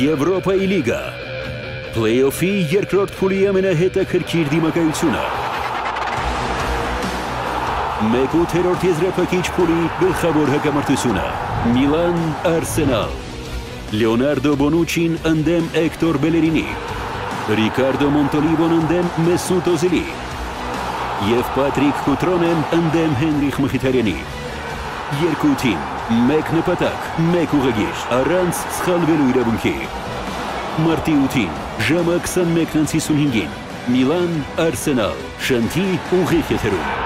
Եվրոպայի լիգա։ Play-off-ի երկրորդ փուլի ամենահետաքրքիր դիմակայությունը։ Մեկ ութերորդ եզրափակիչ փուլի գլխավոր հակամարտությունը։ Միլան Արսենալ։ Լեոնարդո Բոնուչին ընդդեմ Էկտոր Բելերինի։ Ռիկարդո Մոնտոլիվոն ընդդեմ Մեսուտ Օզիլի։ Եվ Պատրիկ Կուտրոնեն ընդդեմ Հենրիխ Մխիթարյանի։ Երկու թիմ, մեկ նպատակ, մեկ ուղեգիր, առանց սխալվելու իրավունքի։ Մարտի 8-ին, ժամը 21:55-ին, Միլան Արսենալ, շնթի ուղիղ եթերում։